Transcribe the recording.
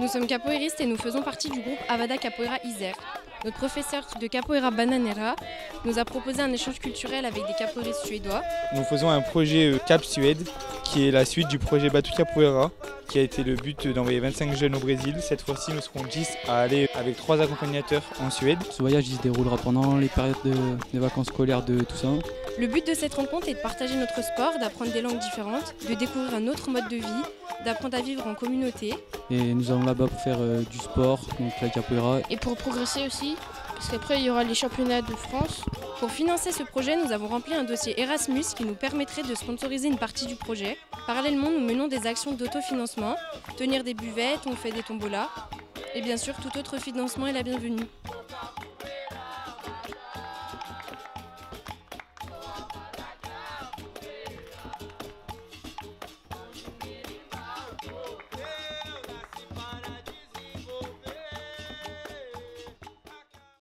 Nous sommes capoeiristes et nous faisons partie du groupe Avada Capoeira Isère. Notre professeur de capoeira Bananera nous a proposé un échange culturel avec des capoeiristes suédois. Nous faisons un projet euh, Cap Suède qui est la suite du projet Batu Capoeira qui a été le but d'envoyer 25 jeunes au Brésil. Cette fois-ci, nous serons 10 à aller avec trois accompagnateurs en Suède. Ce voyage il se déroulera pendant les périodes de, vacances scolaires de tout ça. Le but de cette rencontre est de partager notre sport, d'apprendre des langues différentes, de découvrir un autre mode de vie, d'apprendre à vivre en communauté. Et nous allons là-bas pour faire euh, du sport, donc la capoeira. Et pour progresser aussi, parce qu'après il y aura les championnats de France. Pour financer ce projet, nous avons rempli un dossier Erasmus qui nous permettrait de sponsoriser une partie du projet. Parallèlement, nous menons des actions d'autofinancement, tenir des buvettes, on fait des tombolas. Et bien sûr, tout autre financement est la bienvenue.